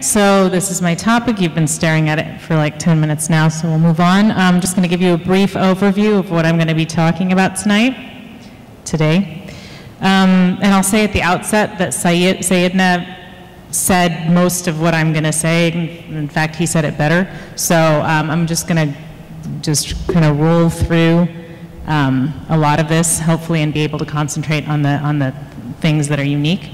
so this is my topic. You've been staring at it for like 10 minutes now, so we'll move on. I'm just going to give you a brief overview of what I'm going to be talking about tonight, today. Um, and I'll say at the outset that Sayyid, Sayyidina said most of what I'm going to say. In fact, he said it better. So um, I'm just going to just kind of roll through um, a lot of this, hopefully, and be able to concentrate on the, on the things that are unique.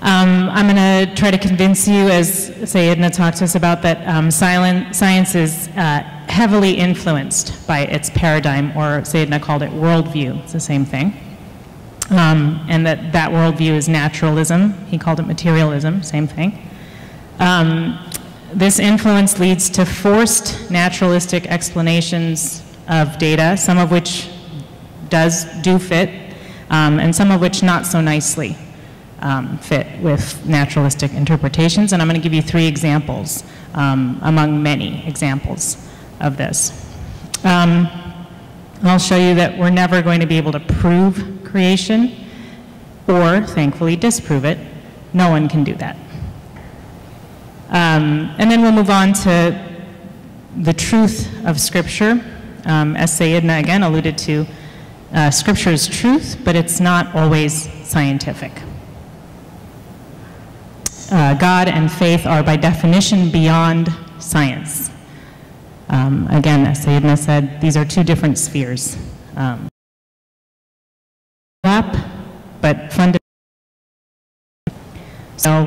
Um, I'm going to try to convince you, as Sayedna talked to us about, that um, silent, science is uh, heavily influenced by its paradigm, or Sayedna called it worldview. It's the same thing. Um, and that that worldview is naturalism. He called it materialism, same thing. Um, this influence leads to forced naturalistic explanations of data, some of which does do fit, um, and some of which not so nicely um, fit with naturalistic interpretations. And I'm going to give you three examples um, among many examples of this. Um, I'll show you that we're never going to be able to prove creation or, thankfully, disprove it. No one can do that. Um, and then we'll move on to the truth of Scripture. Um, as Sayedna again alluded to, uh, Scripture is truth, but it's not always scientific. Uh, God and faith are by definition beyond science. Um, again, as Sayedna said, these are two different spheres. Um, but fundamentally. So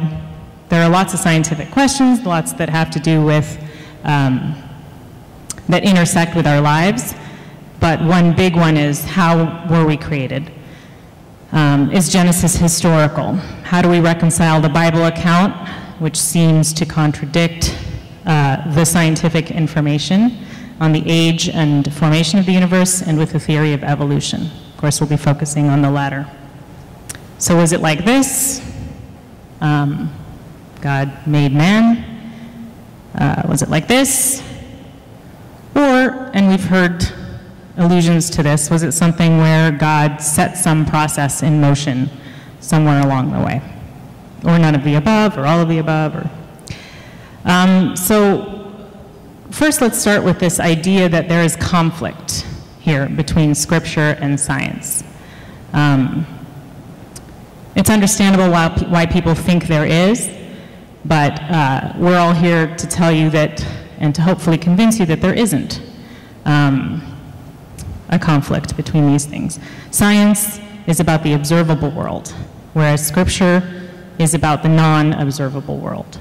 there are lots of scientific questions, lots that have to do with, um, that intersect with our lives. But one big one is how were we created? Um, is Genesis historical? How do we reconcile the Bible account, which seems to contradict uh, the scientific information on the age and formation of the universe and with the theory of evolution? Of course, we'll be focusing on the latter. So was it like this? Um, God made man? Uh, was it like this? Or, and we've heard allusions to this, was it something where God set some process in motion somewhere along the way? Or none of the above, or all of the above, or... Um, so first let's start with this idea that there is conflict here between scripture and science. Um, it's understandable why, why people think there is, but uh, we're all here to tell you that, and to hopefully convince you that there isn't. Um, a conflict between these things. Science is about the observable world, whereas scripture is about the non-observable world.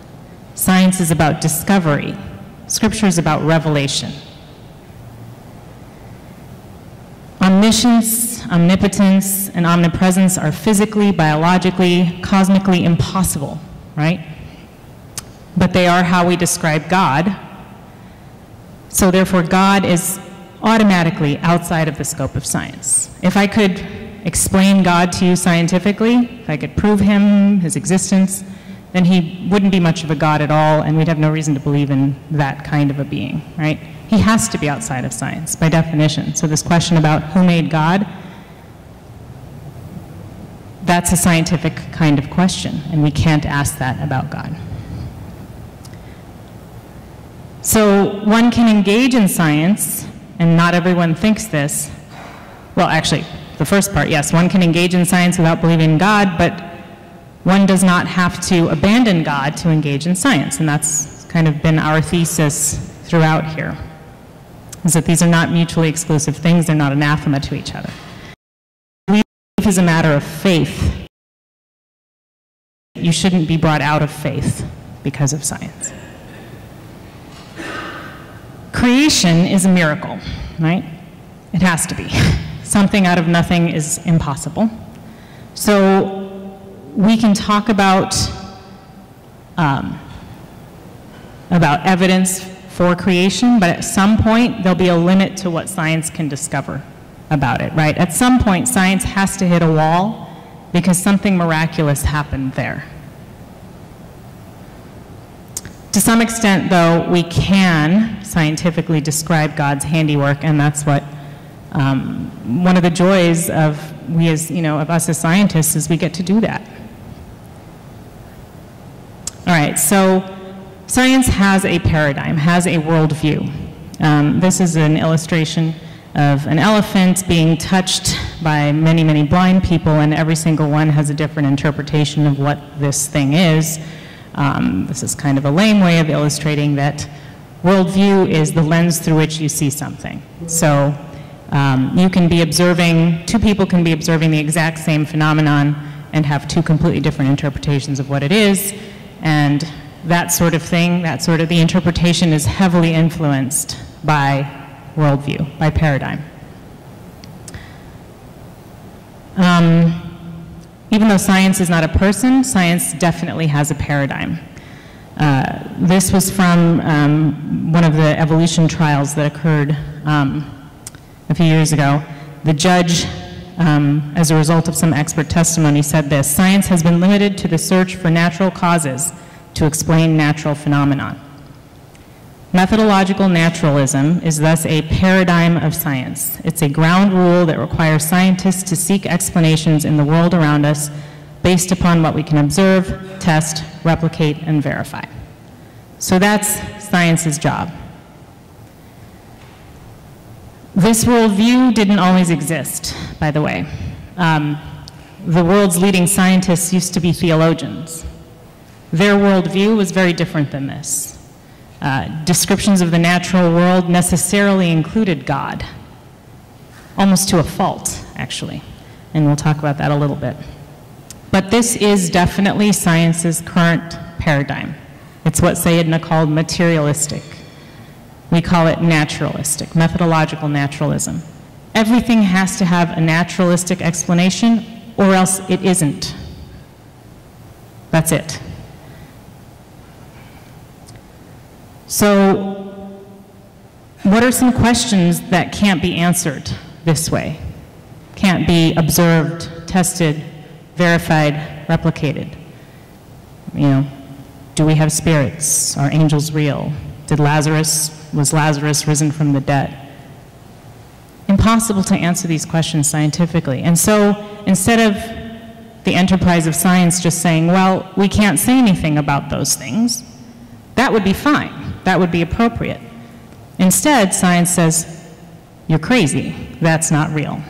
Science is about discovery. Scripture is about revelation. Omniscience, omnipotence, and omnipresence are physically, biologically, cosmically impossible, right? But they are how we describe God. So therefore, God is automatically outside of the scope of science. If I could explain God to you scientifically, if I could prove him, his existence, then he wouldn't be much of a God at all, and we'd have no reason to believe in that kind of a being, right? He has to be outside of science, by definition. So this question about who made God, that's a scientific kind of question, and we can't ask that about God. So one can engage in science and not everyone thinks this. Well, actually, the first part, yes, one can engage in science without believing in God, but one does not have to abandon God to engage in science, and that's kind of been our thesis throughout here, is that these are not mutually exclusive things, they're not anathema to each other. Belief is a matter of faith. You shouldn't be brought out of faith because of science. Creation is a miracle, right? It has to be. Something out of nothing is impossible. So we can talk about, um, about evidence for creation, but at some point there'll be a limit to what science can discover about it, right? At some point, science has to hit a wall because something miraculous happened there. To some extent, though, we can scientifically describe God's handiwork, and that's what um, one of the joys of we as, you know, of us as scientists is we get to do that. All right, so science has a paradigm, has a worldview. Um, this is an illustration of an elephant being touched by many, many blind people, and every single one has a different interpretation of what this thing is. Um, this is kind of a lame way of illustrating that worldview is the lens through which you see something. So um, you can be observing, two people can be observing the exact same phenomenon and have two completely different interpretations of what it is, and that sort of thing, that sort of, the interpretation is heavily influenced by worldview, by paradigm. Um, even though science is not a person, science definitely has a paradigm. Uh, this was from um, one of the evolution trials that occurred um, a few years ago. The judge, um, as a result of some expert testimony, said this, science has been limited to the search for natural causes to explain natural phenomenon. Methodological naturalism is thus a paradigm of science. It's a ground rule that requires scientists to seek explanations in the world around us based upon what we can observe, test, replicate, and verify. So that's science's job. This worldview didn't always exist, by the way. Um, the world's leading scientists used to be theologians. Their worldview was very different than this. Uh, descriptions of the natural world necessarily included God, almost to a fault, actually. And we'll talk about that a little bit. But this is definitely science's current paradigm. It's what Sayedna called materialistic. We call it naturalistic, methodological naturalism. Everything has to have a naturalistic explanation, or else it isn't. That's it. So, what are some questions that can't be answered this way? Can't be observed, tested, verified, replicated? You know, do we have spirits? Are angels real? Did Lazarus, was Lazarus risen from the dead? Impossible to answer these questions scientifically. And so, instead of the enterprise of science just saying, well, we can't say anything about those things, that would be fine that would be appropriate. Instead, science says, you're crazy, that's not real.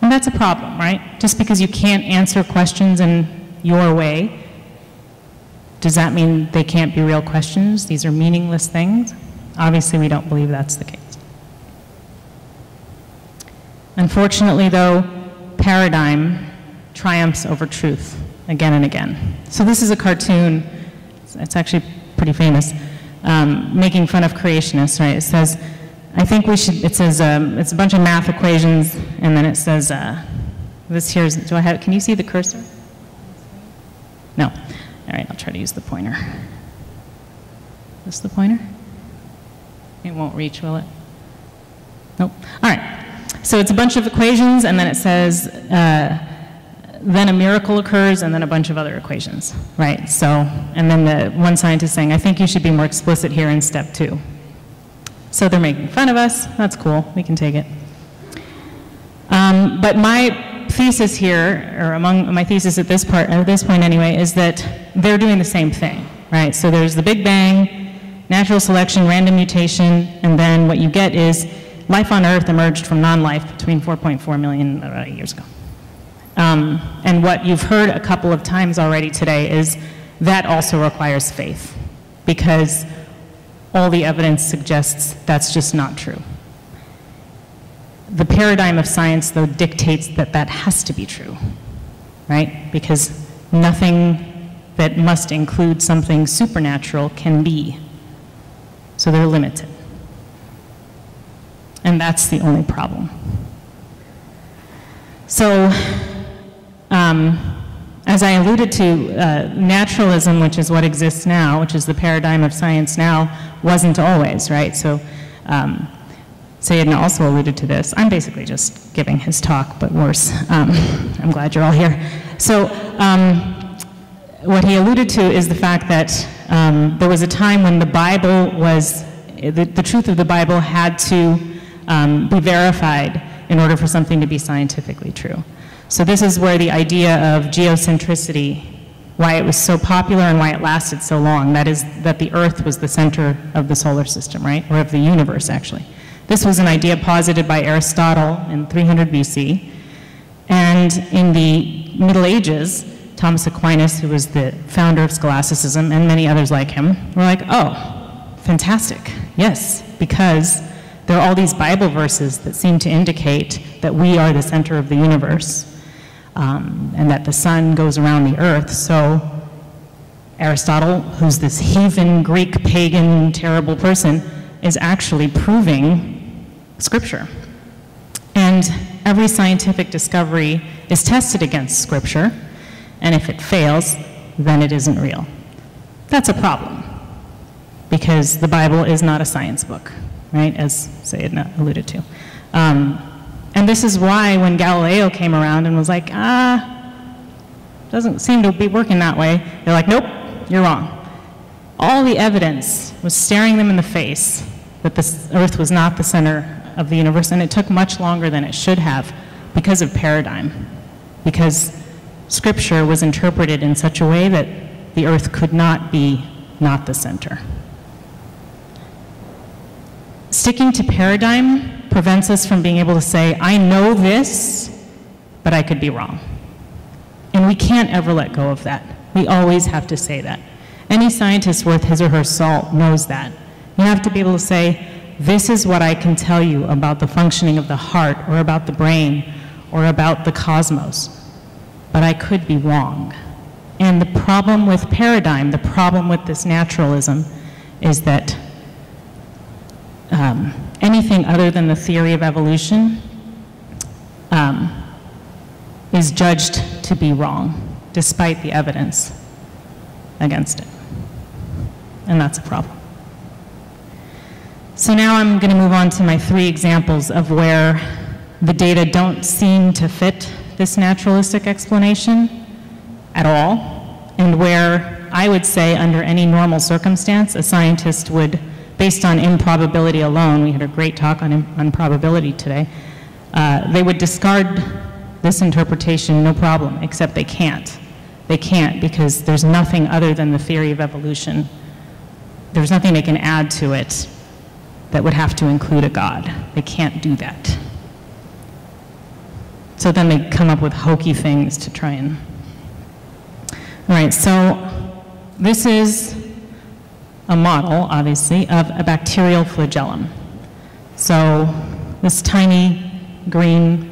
And that's a problem, right? Just because you can't answer questions in your way, does that mean they can't be real questions? These are meaningless things? Obviously, we don't believe that's the case. Unfortunately, though, paradigm triumphs over truth again and again. So this is a cartoon, it's actually pretty famous um, making fun of creationists, right? It says, I think we should, it says, um, it's a bunch of math equations, and then it says, uh, this here's, do I have, can you see the cursor? No. All right, I'll try to use the pointer. This the pointer? It won't reach, will it? Nope. All right. So it's a bunch of equations, and then it says, uh, then a miracle occurs, and then a bunch of other equations, right? So, and then the one scientist saying, I think you should be more explicit here in step two. So they're making fun of us. That's cool. We can take it. Um, but my thesis here, or among my thesis at this part, at this point anyway, is that they're doing the same thing, right? So there's the Big Bang, natural selection, random mutation, and then what you get is life on Earth emerged from non-life between 4.4 million uh, years ago. Um, and what you've heard a couple of times already today is that also requires faith because all the evidence suggests that's just not true. The paradigm of science, though, dictates that that has to be true, right? Because nothing that must include something supernatural can be. So they're limited. And that's the only problem. So um, as I alluded to, uh, naturalism, which is what exists now, which is the paradigm of science now, wasn't always, right? So um, Sayidna also alluded to this. I'm basically just giving his talk, but worse. Um, I'm glad you're all here. So um, what he alluded to is the fact that um, there was a time when the Bible was, the, the truth of the Bible had to um, be verified in order for something to be scientifically true. So this is where the idea of geocentricity why it was so popular and why it lasted so long. That is, that the Earth was the center of the solar system, right? Or of the universe, actually. This was an idea posited by Aristotle in 300 BC. And in the Middle Ages, Thomas Aquinas, who was the founder of scholasticism, and many others like him, were like, oh, fantastic. Yes, because there are all these Bible verses that seem to indicate that we are the center of the universe um, and that the sun goes around the earth. So Aristotle, who's this heathen, Greek, pagan, terrible person, is actually proving scripture. And every scientific discovery is tested against scripture, and if it fails, then it isn't real. That's a problem, because the Bible is not a science book, right, as Sayed alluded to. Um, and this is why when Galileo came around and was like, ah, doesn't seem to be working that way, they're like, nope, you're wrong. All the evidence was staring them in the face that the Earth was not the center of the universe, and it took much longer than it should have because of paradigm, because Scripture was interpreted in such a way that the Earth could not be not the center. Sticking to paradigm prevents us from being able to say, I know this, but I could be wrong. And we can't ever let go of that. We always have to say that. Any scientist worth his or her salt knows that. You have to be able to say, this is what I can tell you about the functioning of the heart or about the brain or about the cosmos. But I could be wrong. And the problem with paradigm, the problem with this naturalism, is that um, anything other than the theory of evolution um, is judged to be wrong, despite the evidence against it. And that's a problem. So now I'm going to move on to my three examples of where the data don't seem to fit this naturalistic explanation at all, and where I would say under any normal circumstance, a scientist would based on improbability alone, we had a great talk on, on probability today, uh, they would discard this interpretation no problem, except they can't. They can't because there's nothing other than the theory of evolution. There's nothing they can add to it that would have to include a God. They can't do that. So then they come up with hokey things to try and. All right, so this is a model, obviously, of a bacterial flagellum. So this tiny green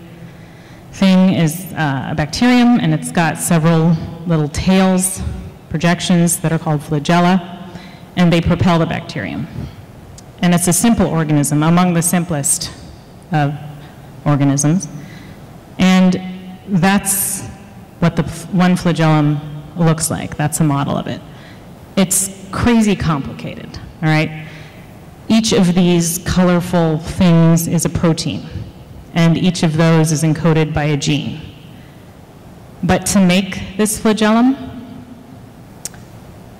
thing is uh, a bacterium, and it's got several little tails, projections that are called flagella, and they propel the bacterium. And it's a simple organism, among the simplest of organisms. And that's what the one flagellum looks like. That's a model of it. It's crazy complicated, all right? Each of these colorful things is a protein, and each of those is encoded by a gene. But to make this flagellum,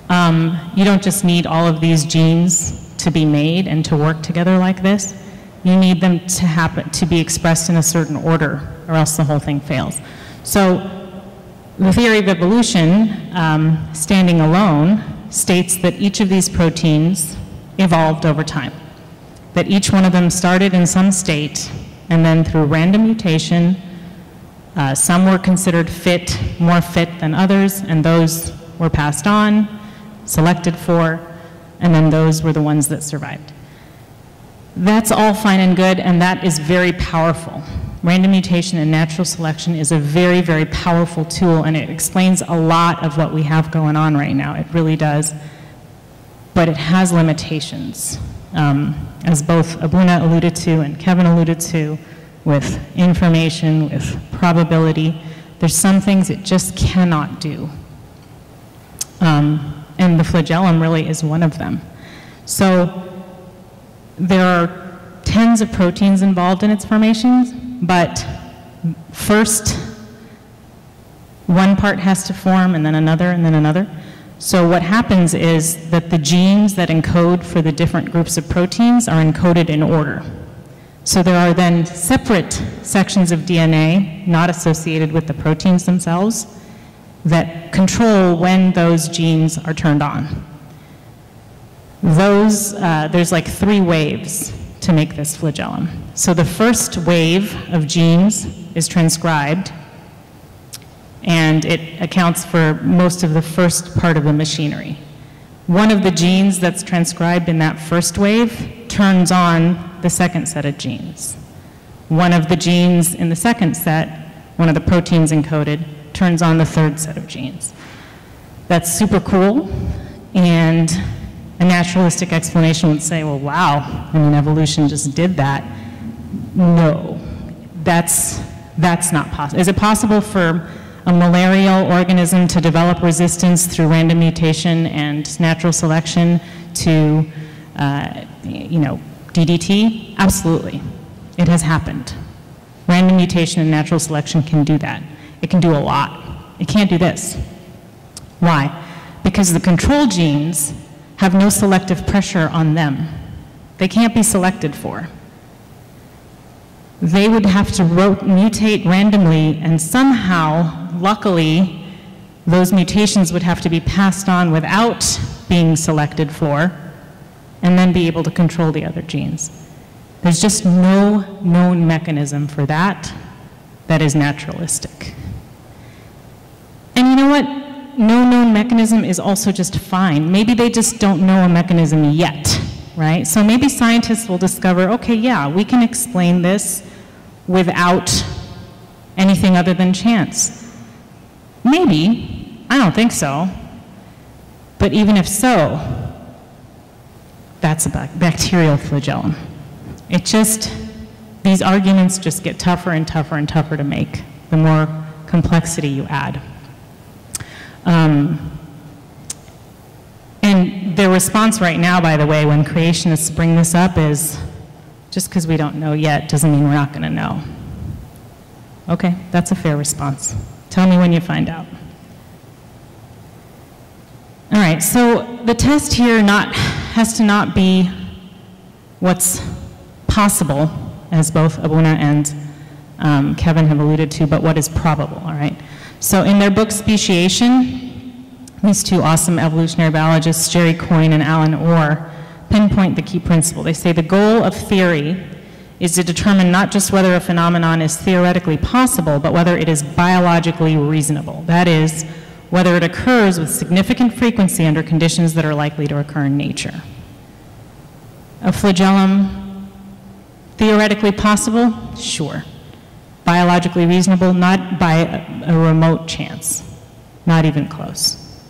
um, you don't just need all of these genes to be made and to work together like this. You need them to happen to be expressed in a certain order, or else the whole thing fails. So, the theory of evolution, um, standing alone, states that each of these proteins evolved over time, that each one of them started in some state, and then through random mutation, uh, some were considered fit, more fit than others, and those were passed on, selected for, and then those were the ones that survived. That's all fine and good, and that is very powerful random mutation and natural selection is a very, very powerful tool, and it explains a lot of what we have going on right now. It really does. But it has limitations. Um, as both Abuna alluded to and Kevin alluded to, with information, with probability, there's some things it just cannot do. Um, and the flagellum really is one of them. So there are tens of proteins involved in its formations, but first, one part has to form, and then another, and then another. So what happens is that the genes that encode for the different groups of proteins are encoded in order. So there are then separate sections of DNA not associated with the proteins themselves that control when those genes are turned on. Those, uh, there's like three waves to make this flagellum. So the first wave of genes is transcribed, and it accounts for most of the first part of the machinery. One of the genes that's transcribed in that first wave turns on the second set of genes. One of the genes in the second set, one of the proteins encoded, turns on the third set of genes. That's super cool, and a naturalistic explanation would say, well, wow, I mean, evolution just did that. No, that's, that's not possible. Is it possible for a malarial organism to develop resistance through random mutation and natural selection to, uh, you know, DDT? Absolutely. It has happened. Random mutation and natural selection can do that. It can do a lot. It can't do this. Why? Because the control genes have no selective pressure on them. They can't be selected for. They would have to mutate randomly, and somehow, luckily, those mutations would have to be passed on without being selected for, and then be able to control the other genes. There's just no known mechanism for that that is naturalistic. And you know what? No known mechanism is also just fine. Maybe they just don't know a mechanism yet, right? So maybe scientists will discover, okay, yeah, we can explain this without anything other than chance. Maybe, I don't think so. But even if so, that's a bacterial flagellum. It just, these arguments just get tougher and tougher and tougher to make the more complexity you add. Um, and their response right now, by the way, when creationists bring this up is, just because we don't know yet doesn't mean we're not going to know. Okay, that's a fair response. Tell me when you find out. All right, so the test here not, has to not be what's possible, as both Abuna and um, Kevin have alluded to, but what is probable, all right? So in their book Speciation, these two awesome evolutionary biologists, Jerry Coyne and Alan Orr, pinpoint the key principle. They say the goal of theory is to determine not just whether a phenomenon is theoretically possible, but whether it is biologically reasonable. That is, whether it occurs with significant frequency under conditions that are likely to occur in nature. A flagellum, theoretically possible? Sure biologically reasonable, not by a, a remote chance, not even close.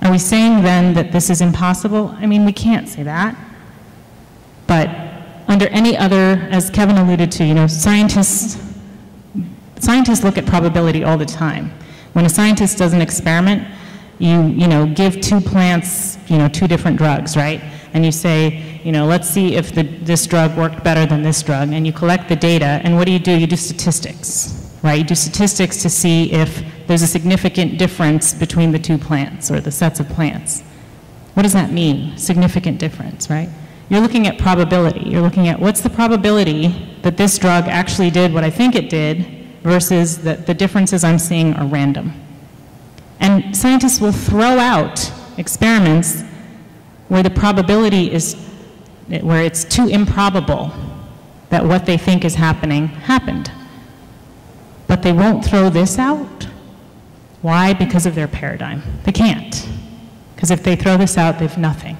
Are we saying then that this is impossible? I mean, we can't say that. But under any other, as Kevin alluded to, you know, scientists, scientists look at probability all the time. When a scientist does an experiment, you, you know, give two plants, you know, two different drugs, right? And you say, you know, let's see if the, this drug worked better than this drug, and you collect the data, and what do you do? You do statistics, right? You do statistics to see if there's a significant difference between the two plants or the sets of plants. What does that mean, significant difference, right? You're looking at probability. You're looking at what's the probability that this drug actually did what I think it did versus that the differences I'm seeing are random. And scientists will throw out experiments where the probability is, where it's too improbable that what they think is happening happened. But they won't throw this out. Why? Because of their paradigm. They can't. Because if they throw this out, they've nothing.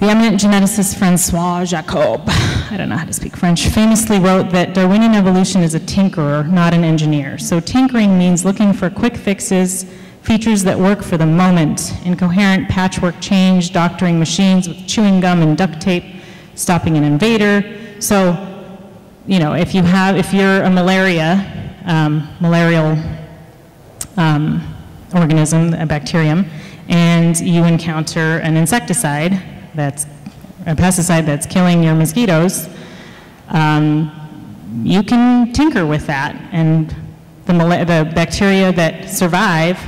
The eminent geneticist Francois Jacob, I don't know how to speak French, famously wrote that Darwinian evolution is a tinkerer, not an engineer. So tinkering means looking for quick fixes features that work for the moment, incoherent patchwork change, doctoring machines with chewing gum and duct tape, stopping an invader. So, you know, if you have, if you're a malaria, um, malarial um, organism, a bacterium, and you encounter an insecticide that's a pesticide that's killing your mosquitoes, um, you can tinker with that. And the, the bacteria that survive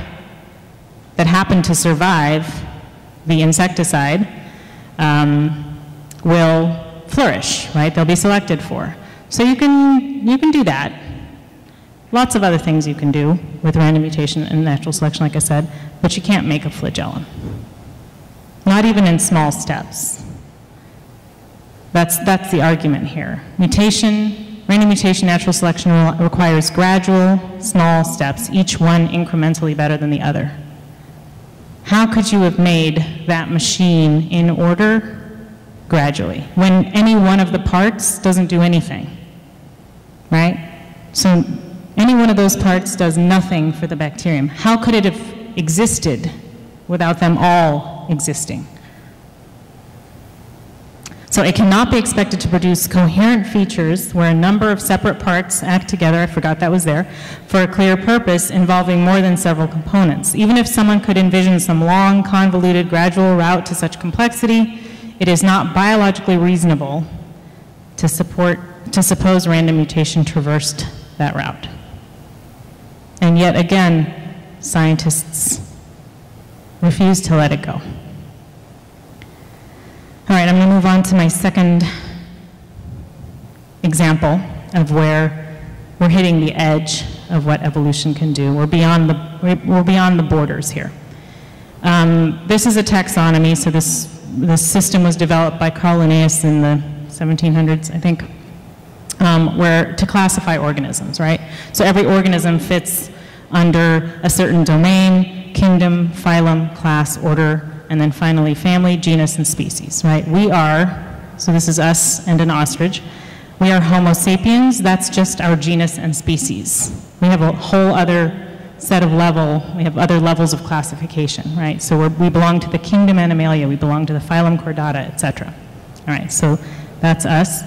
that happen to survive the insecticide um, will flourish, right? They'll be selected for. So you can, you can do that. Lots of other things you can do with random mutation and natural selection, like I said, but you can't make a flagellum. Not even in small steps. That's, that's the argument here. Mutation, random mutation, natural selection requires gradual, small steps, each one incrementally better than the other. How could you have made that machine in order gradually when any one of the parts doesn't do anything? Right? So any one of those parts does nothing for the bacterium. How could it have existed without them all existing? So it cannot be expected to produce coherent features where a number of separate parts act together, I forgot that was there, for a clear purpose involving more than several components. Even if someone could envision some long, convoluted, gradual route to such complexity, it is not biologically reasonable to, support, to suppose random mutation traversed that route. And yet again, scientists refuse to let it go. All right, I'm going to move on to my second example of where we're hitting the edge of what evolution can do. We're beyond the, we're beyond the borders here. Um, this is a taxonomy, so this, this system was developed by Carl Linnaeus in the 1700s, I think, um, where to classify organisms, right? So every organism fits under a certain domain, kingdom, phylum, class, order, and then finally family, genus, and species, right? We are, so this is us and an ostrich, we are Homo sapiens, that's just our genus and species. We have a whole other set of level, we have other levels of classification, right? So we belong to the kingdom Animalia, we belong to the phylum Chordata, etc. All right, so that's us.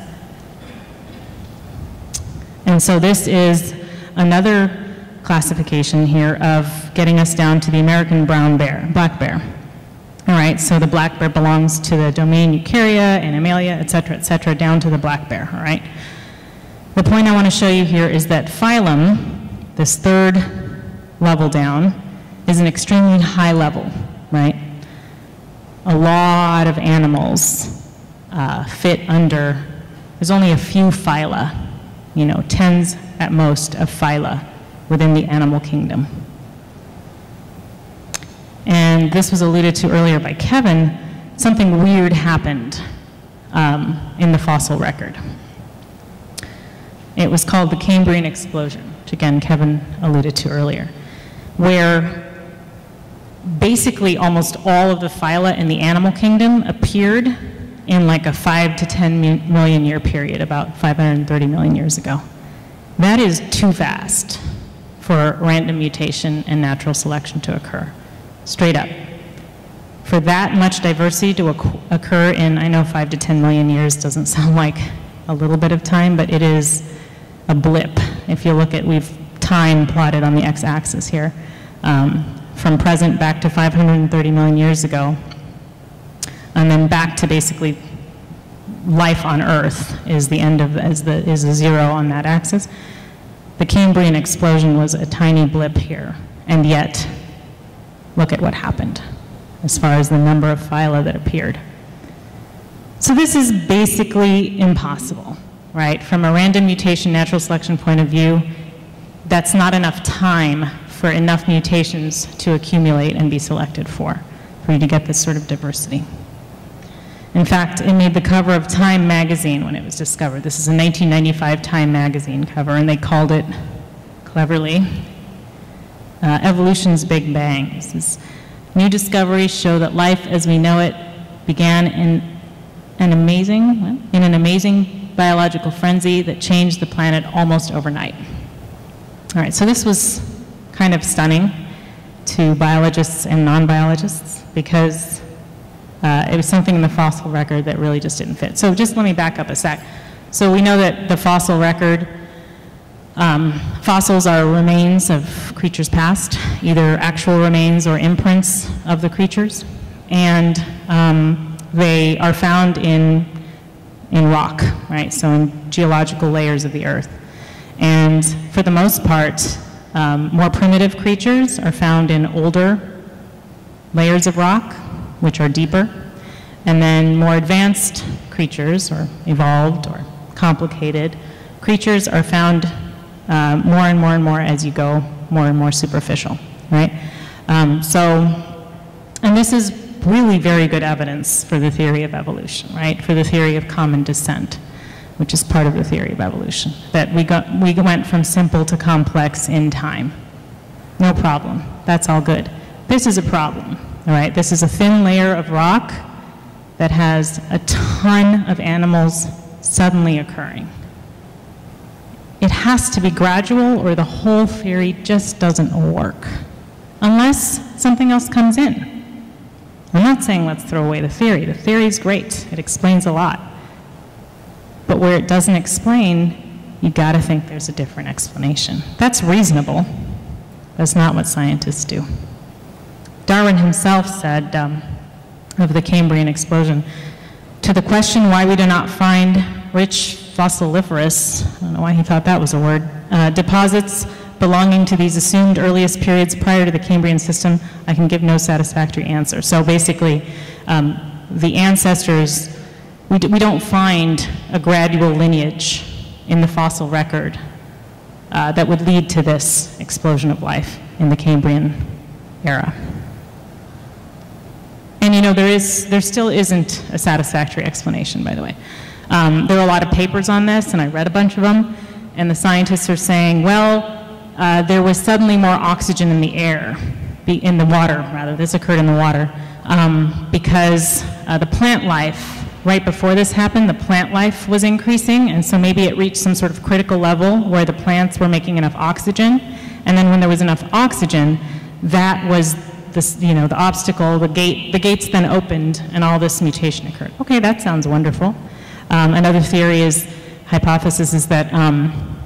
And so this is another classification here of getting us down to the American brown bear, black bear. All right, so the black bear belongs to the domain Eukarya, Animalia, et cetera, et cetera, down to the black bear, all right? The point I want to show you here is that phylum, this third level down, is an extremely high level, right? A lot of animals uh, fit under, there's only a few phyla, you know, tens at most of phyla within the animal kingdom. And this was alluded to earlier by Kevin, something weird happened um, in the fossil record. It was called the Cambrian explosion, which again Kevin alluded to earlier, where basically almost all of the phyla in the animal kingdom appeared in like a 5 to 10 million year period, about 530 million years ago. That is too fast for random mutation and natural selection to occur straight up. For that much diversity to occur in, I know five to 10 million years doesn't sound like a little bit of time, but it is a blip. If you look at, we've time plotted on the x-axis here, um, from present back to 530 million years ago, and then back to basically life on Earth is the end of, is the, is a zero on that axis. The Cambrian explosion was a tiny blip here, and yet look at what happened as far as the number of phyla that appeared. So this is basically impossible, right? From a random mutation natural selection point of view, that's not enough time for enough mutations to accumulate and be selected for, for you to get this sort of diversity. In fact, it made the cover of Time magazine when it was discovered. This is a 1995 Time magazine cover, and they called it, cleverly, uh, Evolution's Big Bang. This is, new discoveries show that life as we know it began in an amazing, in an amazing biological frenzy that changed the planet almost overnight. All right, so this was kind of stunning to biologists and non-biologists because uh, it was something in the fossil record that really just didn't fit. So just let me back up a sec. So we know that the fossil record um, fossils are remains of creatures past, either actual remains or imprints of the creatures, and um, they are found in, in rock, right? So in geological layers of the earth. And for the most part, um, more primitive creatures are found in older layers of rock, which are deeper. And then more advanced creatures, or evolved or complicated creatures, are found uh, more and more and more as you go more and more superficial, right? Um, so, and this is really very good evidence for the theory of evolution, right? For the theory of common descent, which is part of the theory of evolution, that we, got, we went from simple to complex in time. No problem. That's all good. This is a problem, all right? This is a thin layer of rock that has a ton of animals suddenly occurring. Has to be gradual or the whole theory just doesn't work, unless something else comes in. I'm not saying let's throw away the theory. The theory is great. It explains a lot. But where it doesn't explain, you got to think there's a different explanation. That's reasonable. That's not what scientists do. Darwin himself said um, of the Cambrian explosion, to the question why we do not find rich fossiliferous, I don't know why he thought that was a word, uh, deposits belonging to these assumed earliest periods prior to the Cambrian system, I can give no satisfactory answer. So basically, um, the ancestors, we, we don't find a gradual lineage in the fossil record uh, that would lead to this explosion of life in the Cambrian era. And you know, there, is, there still isn't a satisfactory explanation, by the way. Um, there are a lot of papers on this, and I read a bunch of them, and the scientists are saying, well, uh, there was suddenly more oxygen in the air, in the water, rather. This occurred in the water, um, because uh, the plant life, right before this happened, the plant life was increasing, and so maybe it reached some sort of critical level where the plants were making enough oxygen, and then when there was enough oxygen, that was this, you know, the obstacle, the gate, the gates then opened, and all this mutation occurred. Okay, that sounds wonderful. Um, another theory is, hypothesis is that um,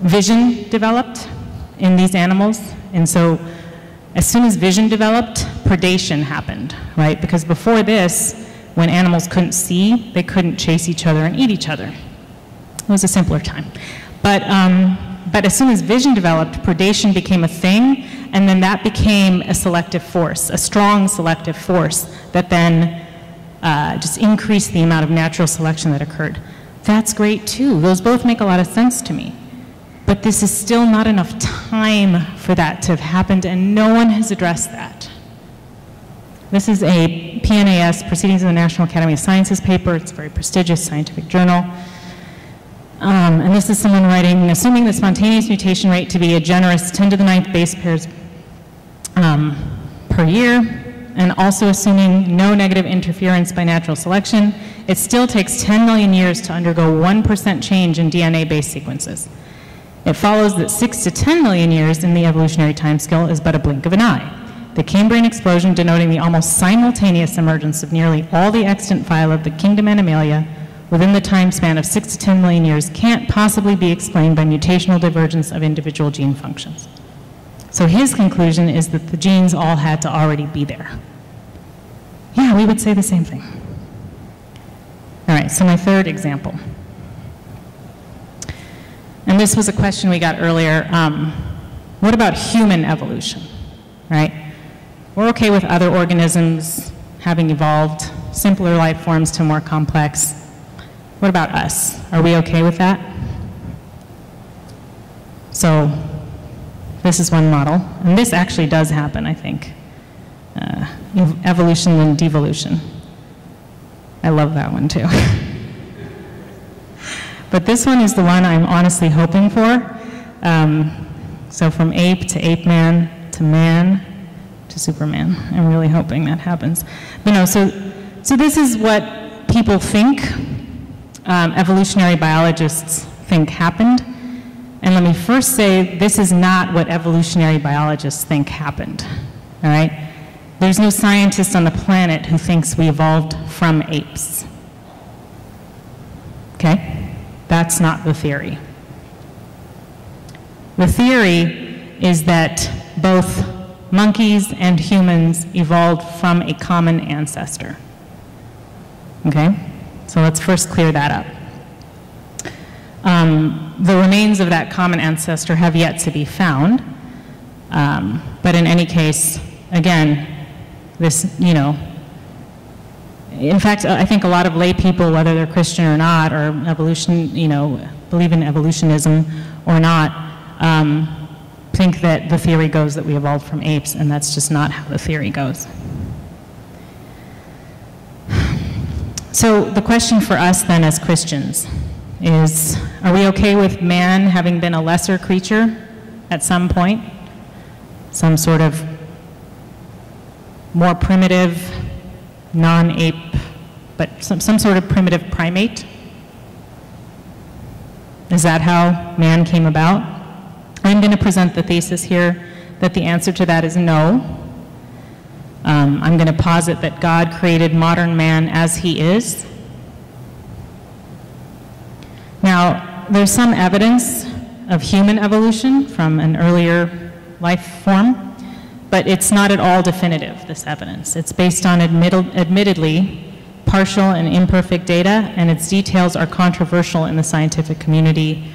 vision developed in these animals. And so as soon as vision developed, predation happened, right? Because before this, when animals couldn't see, they couldn't chase each other and eat each other. It was a simpler time. But, um, but as soon as vision developed, predation became a thing, and then that became a selective force, a strong selective force that then uh, just increase the amount of natural selection that occurred. That's great too. Those both make a lot of sense to me. But this is still not enough time for that to have happened, and no one has addressed that. This is a PNAS, Proceedings of the National Academy of Sciences paper. It's a very prestigious scientific journal. Um, and this is someone writing, assuming the spontaneous mutation rate to be a generous 10 to the ninth base pairs um, per year, and also assuming no negative interference by natural selection, it still takes 10 million years to undergo 1% change in DNA-based sequences. It follows that 6 to 10 million years in the evolutionary timescale is but a blink of an eye. The Cambrian explosion denoting the almost simultaneous emergence of nearly all the extant phyla of the kingdom Animalia within the time span of 6 to 10 million years can't possibly be explained by mutational divergence of individual gene functions. So his conclusion is that the genes all had to already be there. Yeah, we would say the same thing. All right, so my third example. And this was a question we got earlier. Um, what about human evolution, right? We're okay with other organisms having evolved simpler life forms to more complex. What about us? Are we okay with that? So this is one model. And this actually does happen, I think. Uh, evolution and devolution. I love that one too. but this one is the one I'm honestly hoping for. Um, so from ape to ape man to man to Superman. I'm really hoping that happens. But no, so, so this is what people think, um, evolutionary biologists think happened. And let me first say, this is not what evolutionary biologists think happened, all right? There's no scientist on the planet who thinks we evolved from apes. Okay? That's not the theory. The theory is that both monkeys and humans evolved from a common ancestor. Okay? So let's first clear that up. Um, the remains of that common ancestor have yet to be found. Um, but in any case, again, this, you know, in fact, I think a lot of lay people, whether they're Christian or not, or evolution, you know, believe in evolutionism or not, um, think that the theory goes that we evolved from apes, and that's just not how the theory goes. So the question for us then as Christians is, are we okay with man having been a lesser creature at some point? Some sort of more primitive, non-ape, but some, some sort of primitive primate? Is that how man came about? I'm going to present the thesis here that the answer to that is no. Um, I'm going to posit that God created modern man as he is. Now, there's some evidence of human evolution from an earlier life form, but it's not at all definitive, this evidence. It's based on admittedly partial and imperfect data, and its details are controversial in the scientific community,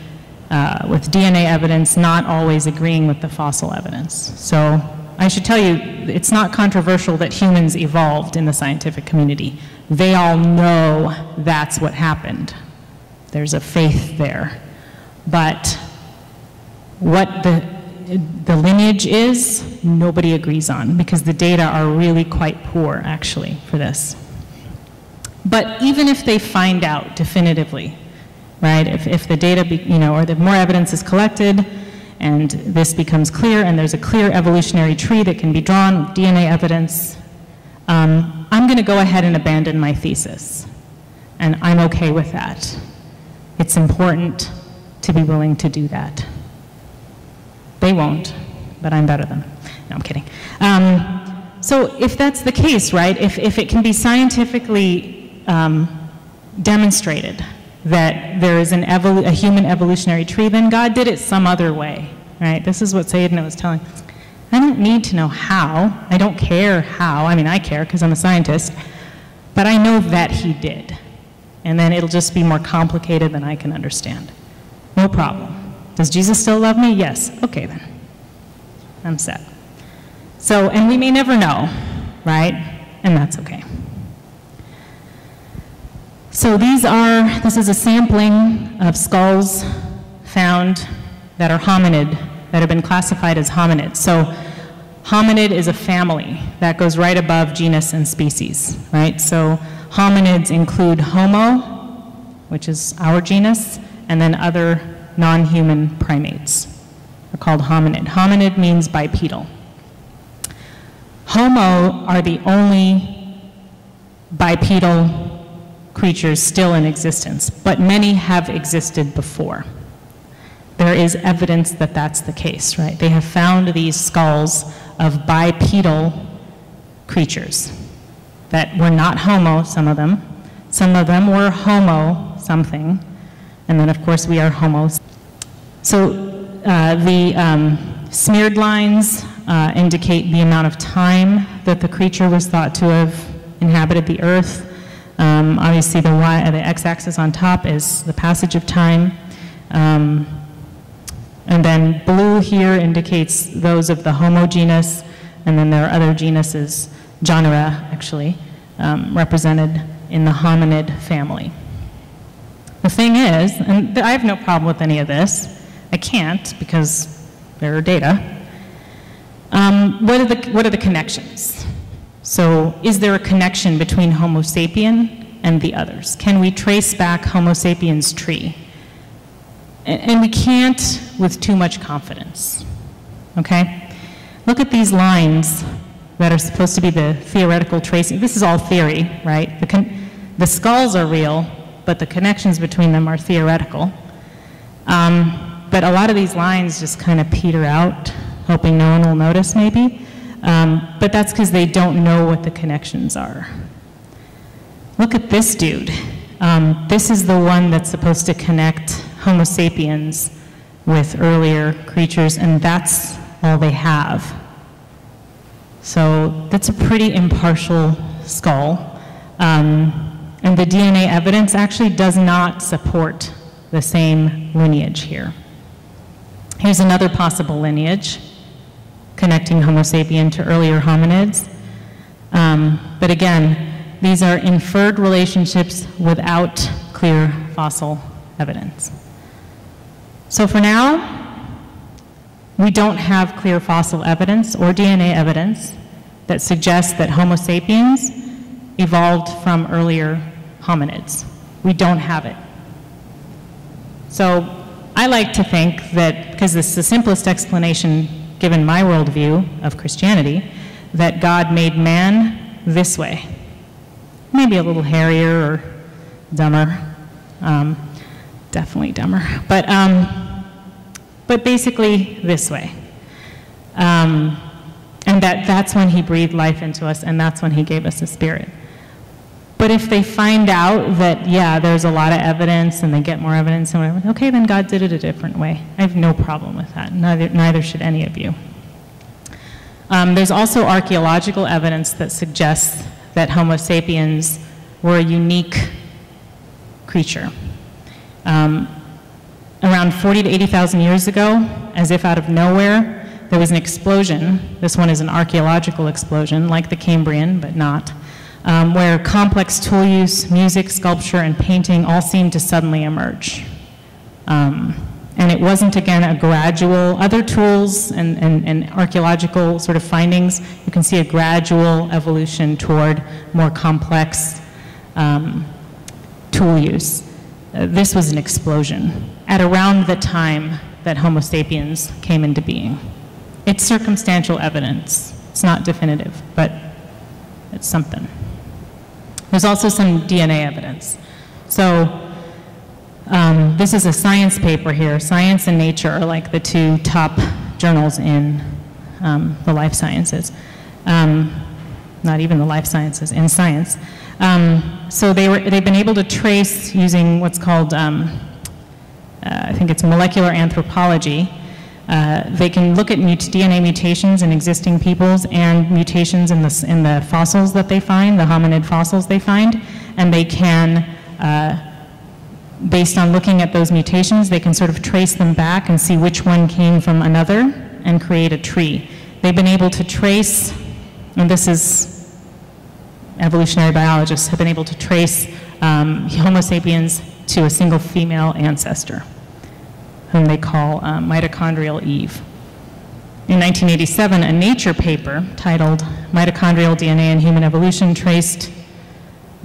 uh, with DNA evidence not always agreeing with the fossil evidence. So I should tell you, it's not controversial that humans evolved in the scientific community. They all know that's what happened. There's a faith there. But what the, the lineage is, nobody agrees on because the data are really quite poor, actually, for this. But even if they find out definitively, right, if, if the data, be, you know, or the more evidence is collected and this becomes clear and there's a clear evolutionary tree that can be drawn with DNA evidence, um, I'm going to go ahead and abandon my thesis. And I'm okay with that. It's important to be willing to do that. They won't, but I'm better than them. No, I'm kidding. Um, so if that's the case, right, if, if it can be scientifically um, demonstrated that there is an a human evolutionary tree, then God did it some other way, right? This is what Sayyidina was telling. I don't need to know how. I don't care how. I mean, I care because I'm a scientist, but I know that he did. And then it'll just be more complicated than I can understand. No problem. Does Jesus still love me? Yes. Okay, then. I'm set. So, and we may never know, right? And that's okay. So these are, this is a sampling of skulls found that are hominid, that have been classified as hominids. So hominid is a family that goes right above genus and species, right? So hominids include Homo, which is our genus, and then other non-human primates are called hominid. Hominid means bipedal. Homo are the only bipedal creatures still in existence, but many have existed before. There is evidence that that's the case, right? They have found these skulls of bipedal creatures that were not Homo, some of them. Some of them were Homo something, and then of course we are Homos. So uh, the um, smeared lines uh, indicate the amount of time that the creature was thought to have inhabited the earth. Um, obviously, the, y, the x-axis on top is the passage of time. Um, and then blue here indicates those of the Homo genus, and then there are other genuses, genera actually, um, represented in the hominid family. The thing is, and I have no problem with any of this, I can't because there are data. Um, what, are the, what are the connections? So is there a connection between Homo sapien and the others? Can we trace back Homo sapiens tree? And we can't with too much confidence, okay? Look at these lines that are supposed to be the theoretical tracing. This is all theory, right? The, the skulls are real, but the connections between them are theoretical. Um, but a lot of these lines just kind of peter out, hoping no one will notice maybe. Um, but that's because they don't know what the connections are. Look at this dude. Um, this is the one that's supposed to connect Homo sapiens with earlier creatures, and that's all they have. So that's a pretty impartial skull. Um, and the DNA evidence actually does not support the same lineage here. Here's another possible lineage connecting Homo sapien to earlier hominids. Um, but again, these are inferred relationships without clear fossil evidence. So for now, We don't have clear fossil evidence or DNA evidence that suggests that Homo sapiens evolved from earlier hominids. We don't have it. So I like to think that, because this is the simplest explanation given my worldview of Christianity, that God made man this way. Maybe a little hairier or dumber. Um, definitely dumber. But, um, but basically this way. Um, and that that's when he breathed life into us, and that's when he gave us a spirit. But if they find out that, yeah, there's a lot of evidence and they get more evidence and whatever, okay, then God did it a different way. I have no problem with that. Neither, neither should any of you. Um, there's also archaeological evidence that suggests that Homo sapiens were a unique creature. Um, around 40 to 80,000 years ago, as if out of nowhere, there was an explosion. This one is an archaeological explosion, like the Cambrian, but not um, where complex tool use, music, sculpture, and painting all seemed to suddenly emerge. Um, and it wasn't, again, a gradual, other tools and, and, and, archaeological sort of findings, you can see a gradual evolution toward more complex um, tool use. Uh, this was an explosion at around the time that Homo sapiens came into being. It's circumstantial evidence. It's not definitive, but it's something. There's also some DNA evidence. So um, this is a science paper here. Science and Nature are like the two top journals in um, the life sciences. Um, not even the life sciences, in science. Um, so they were, they've been able to trace using what's called, um, I think it's molecular anthropology, uh, they can look at mut DNA mutations in existing peoples and mutations in the, in the fossils that they find, the hominid fossils they find, and they can, uh, based on looking at those mutations, they can sort of trace them back and see which one came from another and create a tree. They've been able to trace, and this is evolutionary biologists have been able to trace um, Homo sapiens to a single female ancestor whom they call uh, mitochondrial Eve. In 1987, a Nature paper titled Mitochondrial DNA and Human Evolution traced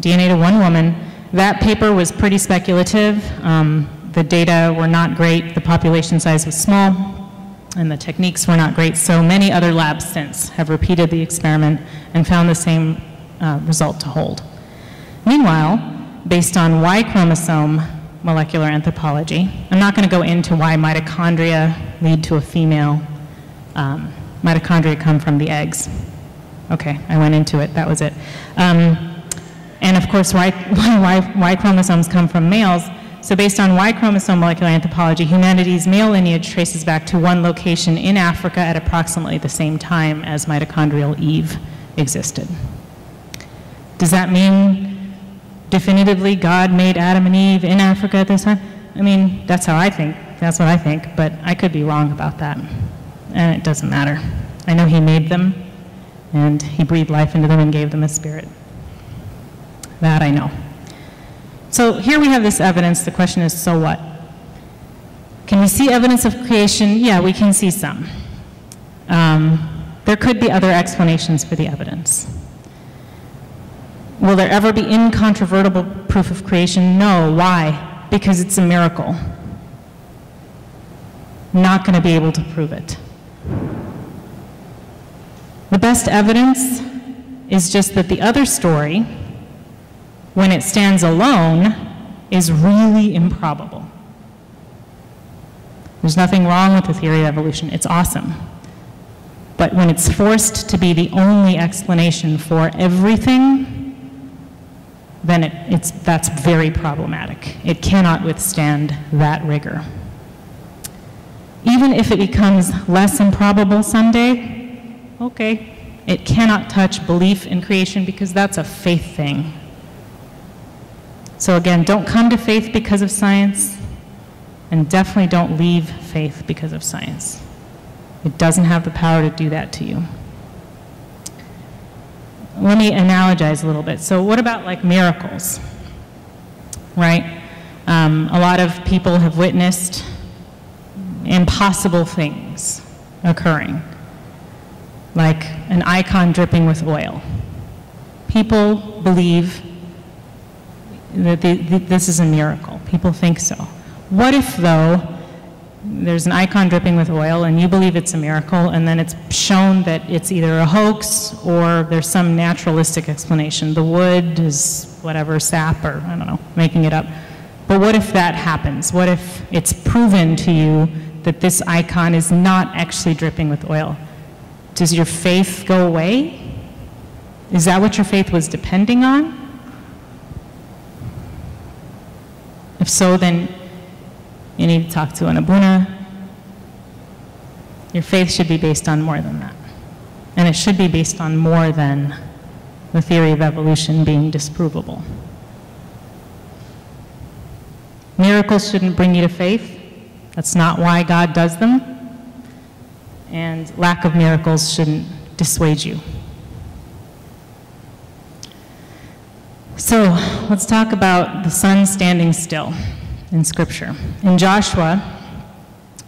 DNA to one woman. That paper was pretty speculative. Um, the data were not great, the population size was small, and the techniques were not great, so many other labs since have repeated the experiment and found the same uh, result to hold. Meanwhile, based on Y chromosome molecular anthropology. I'm not going to go into why mitochondria lead to a female. Um, mitochondria come from the eggs. Okay, I went into it, that was it. Um, and of course, y, y, y chromosomes come from males. So based on Y chromosome molecular anthropology, humanity's male lineage traces back to one location in Africa at approximately the same time as mitochondrial Eve existed. Does that mean definitively God made Adam and Eve in Africa at this time? I mean, that's how I think. That's what I think, but I could be wrong about that. And it doesn't matter. I know He made them, and He breathed life into them and gave them a spirit. That I know. So here we have this evidence. The question is, so what? Can we see evidence of creation? Yeah, we can see some. Um, there could be other explanations for the evidence. Will there ever be incontrovertible proof of creation? No. Why? Because it's a miracle. Not going to be able to prove it. The best evidence is just that the other story, when it stands alone, is really improbable. There's nothing wrong with the theory of evolution. It's awesome. But when it's forced to be the only explanation for everything, then it, it's, that's very problematic. It cannot withstand that rigor. Even if it becomes less improbable someday, okay, it cannot touch belief in creation because that's a faith thing. So again, don't come to faith because of science, and definitely don't leave faith because of science. It doesn't have the power to do that to you let me analogize a little bit. So what about like miracles, right? Um, a lot of people have witnessed impossible things, occurring, like an icon dripping with oil. People believe that this is a miracle. People think so. What if, though, there's an icon dripping with oil and you believe it's a miracle, and then it's shown that it's either a hoax or there's some naturalistic explanation? The wood is whatever, sap, or I don't know, making it up. But what if that happens? What if it's proven to you that this icon is not actually dripping with oil? Does your faith go away? Is that what your faith was depending on? If so, then you need to talk to an abuna. Your faith should be based on more than that. And it should be based on more than the theory of evolution being disprovable. Miracles shouldn't bring you to faith. That's not why God does them. And lack of miracles shouldn't dissuade you. So let's talk about the sun standing still in Scripture. In Joshua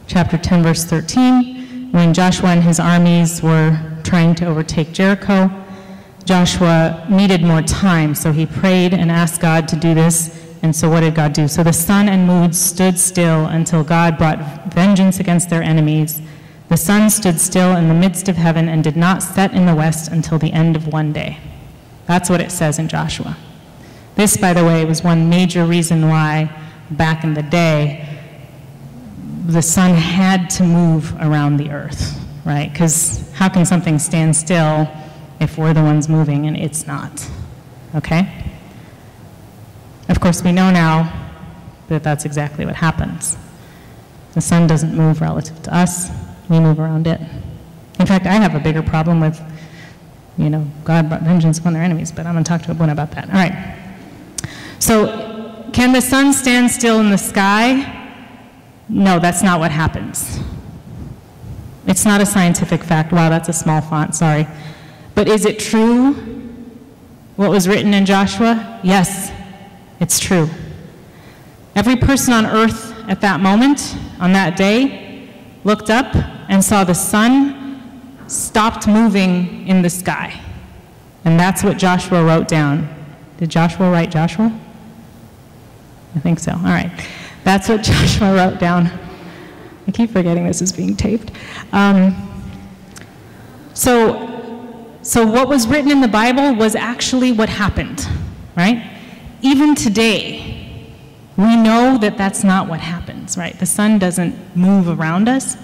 chapter 10, verse 13, when Joshua and his armies were trying to overtake Jericho, Joshua needed more time, so he prayed and asked God to do this. And so what did God do? So the sun and moon stood still until God brought vengeance against their enemies. The sun stood still in the midst of heaven and did not set in the west until the end of one day. That's what it says in Joshua. This, by the way, was one major reason why back in the day the sun had to move around the earth, right? Because how can something stand still if we're the ones moving and it's not? Okay? Of course, we know now that that's exactly what happens. The sun doesn't move relative to us, we move around it. In fact, I have a bigger problem with, you know, God brought vengeance upon their enemies, but I'm going to talk to Abuna about that. All right. So, can the sun stand still in the sky? No, that's not what happens. It's not a scientific fact. Wow, that's a small font, sorry. But is it true what was written in Joshua? Yes, it's true. Every person on earth at that moment, on that day, looked up and saw the sun stopped moving in the sky. And that's what Joshua wrote down. Did Joshua write Joshua? I think so. All right. That's what Joshua wrote down. I keep forgetting this is being taped. Um, so, so what was written in the Bible was actually what happened, right? Even today, we know that that's not what happens, right? The sun doesn't move around us,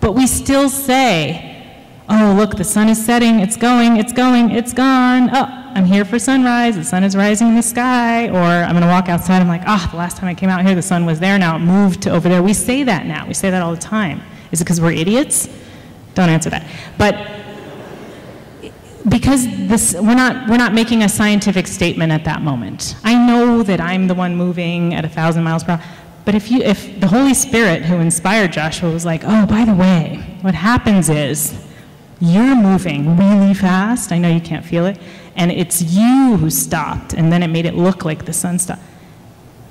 but we still say, oh, look, the sun is setting, it's going, it's going, it's gone. Oh, I'm here for sunrise, the sun is rising in the sky. Or I'm going to walk outside, I'm like, ah, oh, the last time I came out here, the sun was there, now it moved to over there. We say that now. We say that all the time. Is it because we're idiots? Don't answer that. But because this, we're, not, we're not making a scientific statement at that moment. I know that I'm the one moving at a thousand miles per hour. But if, you, if the Holy Spirit who inspired Joshua was like, oh, by the way, what happens is you're moving really fast. I know you can't feel it. And it's you who stopped, and then it made it look like the sun stopped.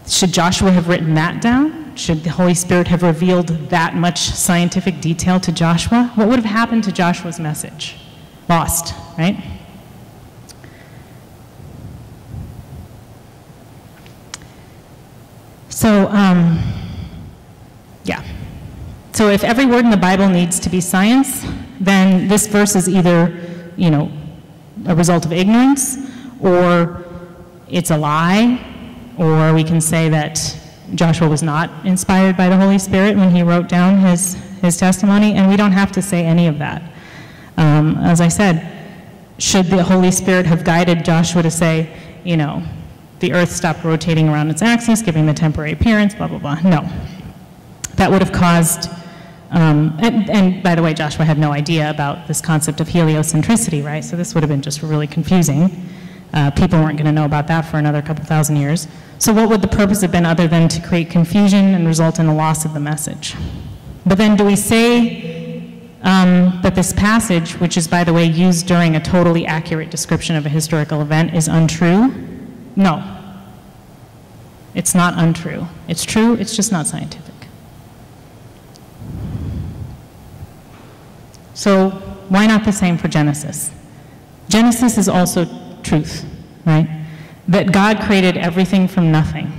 Should Joshua have written that down? Should the Holy Spirit have revealed that much scientific detail to Joshua? What would have happened to Joshua's message? Lost, right? So, um, yeah. So if every word in the Bible needs to be science, then this verse is either, you know, a result of ignorance, or it's a lie, or we can say that Joshua was not inspired by the Holy Spirit when he wrote down his, his testimony, and we don't have to say any of that. Um, as I said, should the Holy Spirit have guided Joshua to say, you know, the earth stopped rotating around its axis, giving the temporary appearance, blah, blah, blah? No. That would have caused um, and, and, by the way, Joshua had no idea about this concept of heliocentricity, right? So this would have been just really confusing. Uh, people weren't going to know about that for another couple thousand years. So what would the purpose have been other than to create confusion and result in a loss of the message? But then do we say um, that this passage, which is, by the way, used during a totally accurate description of a historical event, is untrue? No. It's not untrue. It's true, it's just not scientific. So why not the same for Genesis? Genesis is also truth, right? That God created everything from nothing,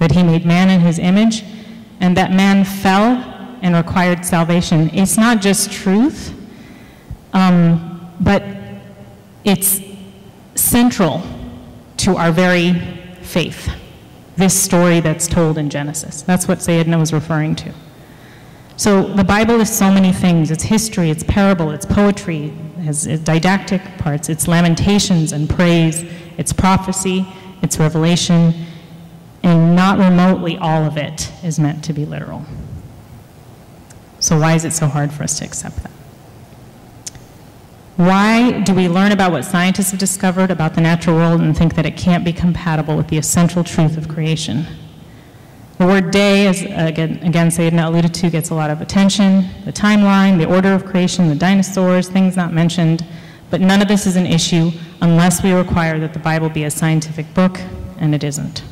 that he made man in his image, and that man fell and required salvation. It's not just truth, um, but it's central to our very faith, this story that's told in Genesis. That's what Sayedna was referring to. So the Bible is so many things. It's history, it's parable, it's poetry, has didactic parts, it's lamentations and praise, it's prophecy, it's revelation, and not remotely all of it is meant to be literal. So why is it so hard for us to accept that? Why do we learn about what scientists have discovered about the natural world and think that it can't be compatible with the essential truth of creation? The word day, as again, again Sayedna alluded to, gets a lot of attention. The timeline, the order of creation, the dinosaurs, things not mentioned. But none of this is an issue unless we require that the Bible be a scientific book, and it isn't.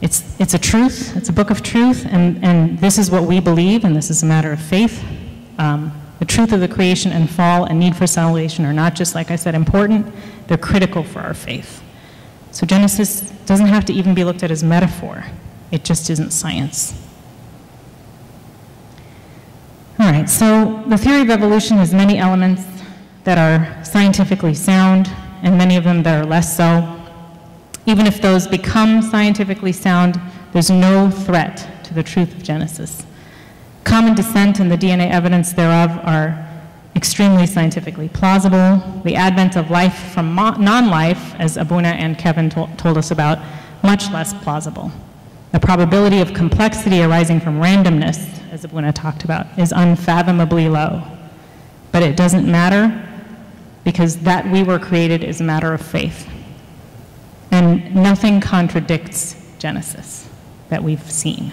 It's, it's a truth, it's a book of truth, and, and this is what we believe, and this is a matter of faith. Um, the truth of the creation and fall and need for salvation are not just, like I said, important, they're critical for our faith. So Genesis doesn't have to even be looked at as metaphor. It just isn't science. All right, so the theory of evolution has many elements that are scientifically sound and many of them that are less so. Even if those become scientifically sound, there's no threat to the truth of Genesis. Common descent and the DNA evidence thereof are extremely scientifically plausible. The advent of life from non-life, as Abuna and Kevin to told us about, much less plausible. The probability of complexity arising from randomness, as Abuna talked about, is unfathomably low. But it doesn't matter because that we were created is a matter of faith. And nothing contradicts Genesis that we've seen.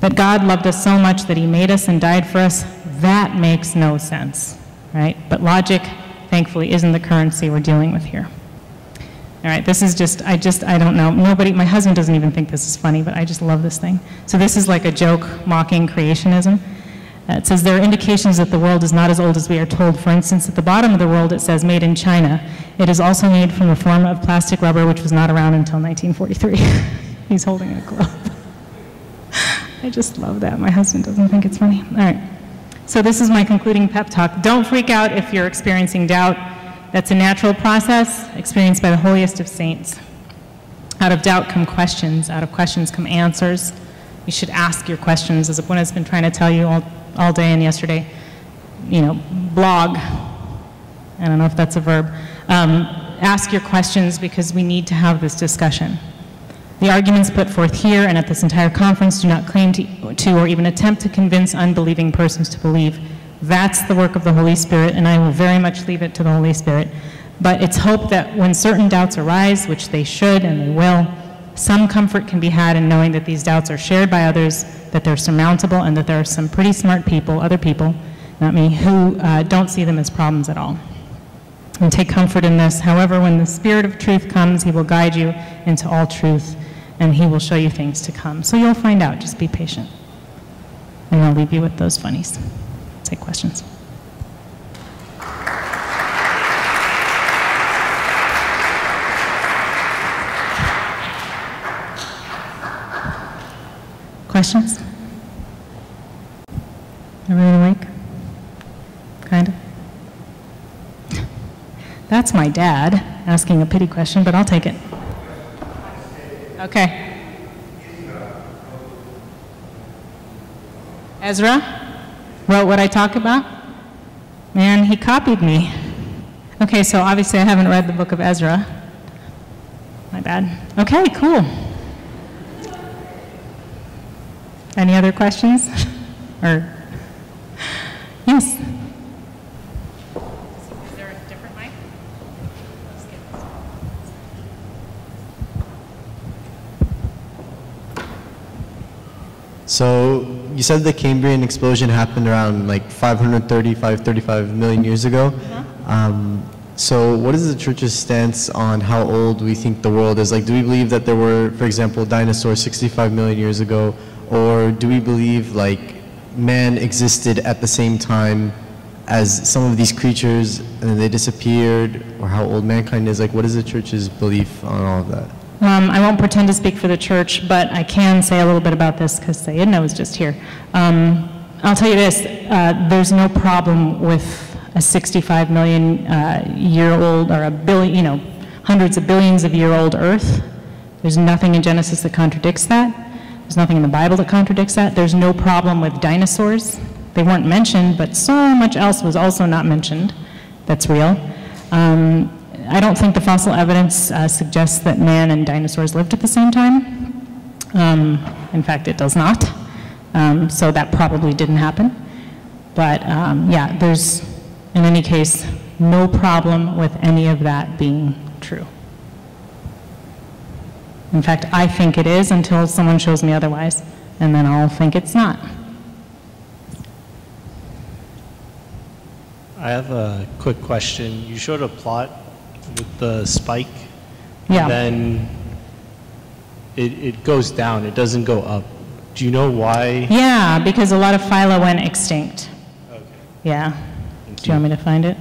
That God loved us so much that he made us and died for us, that makes no sense, right? But logic, thankfully, isn't the currency we're dealing with here. All right, this is just, I just, I don't know. Nobody, my husband doesn't even think this is funny, but I just love this thing. So this is like a joke mocking creationism. Uh, it says there are indications that the world is not as old as we are told. For instance, at the bottom of the world it says made in China. It is also made from a form of plastic rubber which was not around until 1943. He's holding a globe. I just love that. My husband doesn't think it's funny. All right. So this is my concluding pep talk. Don't freak out if you're experiencing doubt. That's a natural process experienced by the holiest of saints. Out of doubt come questions. Out of questions come answers. You should ask your questions, as Abuna has been trying to tell you all, all day and yesterday. You know, blog. I don't know if that's a verb. Um, ask your questions because we need to have this discussion. The arguments put forth here and at this entire conference do not claim to, to, or even attempt to convince unbelieving persons to believe. That's the work of the Holy Spirit, and I will very much leave it to the Holy Spirit. But it's hoped that when certain doubts arise, which they should and they will, some comfort can be had in knowing that these doubts are shared by others, that they're surmountable, and that there are some pretty smart people, other people, not me, who uh, don't see them as problems at all. And take comfort in this. However, when the Spirit of truth comes, he will guide you into all truth and he will show you things to come. So you'll find out. Just be patient. And I'll leave you with those funnies. Take questions. Questions? Everyone awake? Kind of? That's my dad asking a pity question, but I'll take it. Okay. Ezra wrote what I talk about? Man, he copied me. Okay, so obviously I haven't read the book of Ezra. My bad. Okay, cool. Any other questions? or yes. So you said the Cambrian explosion happened around like 530, 535 million years ago. Uh-huh. Um, so what is the church's stance on how old we think the world is? Like, do we believe that there were, for example, dinosaurs 65 million years ago? Or do we believe like man existed at the same time as some of these creatures and then they disappeared, or how old mankind is? Like, what is the church's belief on all of that? Um, I won't pretend to speak for the church, but I can say a little bit about this because Sayedna was just here. Um, I'll tell you this, uh, there's no problem with a 65 million uh, year old or a billion, you know, hundreds of billions of year old earth. There's nothing in Genesis that contradicts that. There's nothing in the Bible that contradicts that. There's no problem with dinosaurs. They weren't mentioned, but so much else was also not mentioned that's real. Um, I don't think the fossil evidence uh, suggests that man and dinosaurs lived at the same time. Um, in fact, it does not. Um, so that probably didn't happen. But um, yeah, there's, in any case, no problem with any of that being true. In fact, I think it is until someone shows me otherwise, and then I'll think it's not. I have a quick question. You showed a plot with the spike. Yeah. And then it, it goes down, it doesn't go up. Do you know why? Yeah, because a lot of phyla went extinct. Okay. Yeah. Do you want me to find it?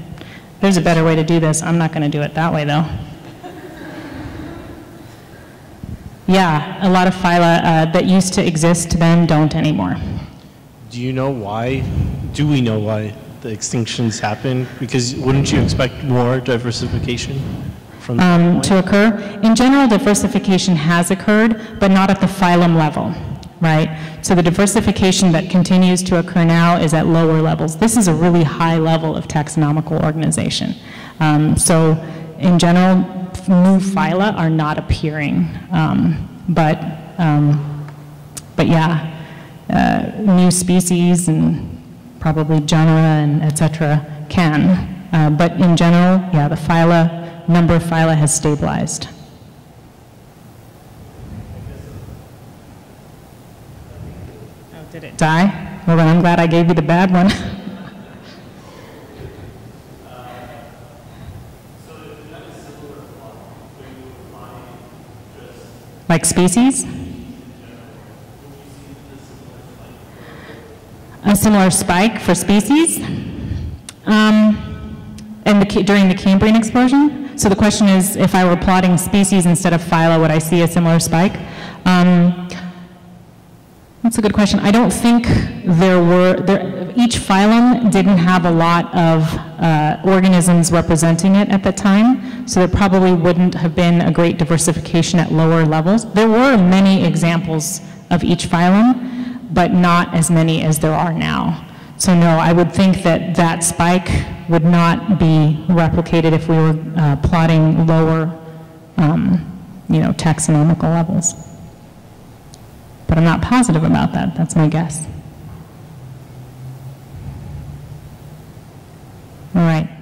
There's a better way to do this. I'm not going to do it that way, though. Yeah, a lot of phyla uh, that used to exist then don't anymore. Do you know why? Do we know why the extinctions happen? Because wouldn't you expect more diversification from um, to occur. In general, diversification has occurred, but not at the phylum level, right? So the diversification that continues to occur now is at lower levels. This is a really high level of taxonomical organization. Um, so in general, new phyla are not appearing, um, but, um, but yeah, uh, new species and probably genera and et cetera can. Uh, but in general, yeah, the phyla, number of phyla has stabilized. Oh, did it die? Well, then I'm glad I gave you the bad one. Like species? A similar spike for species? Um, and the, during the Cambrian explosion? So the question is, if I were plotting species instead of phyla, would I see a similar spike? Um, that's a good question. I don't think there were, there, each phylum didn't have a lot of uh, organisms representing it at the time, so there probably wouldn't have been a great diversification at lower levels. There were many examples of each phylum, but not as many as there are now. So no, I would think that that spike would not be replicated if we were uh, plotting lower, um, you know, taxonomical levels. But I'm not positive about that. That's my guess. All right.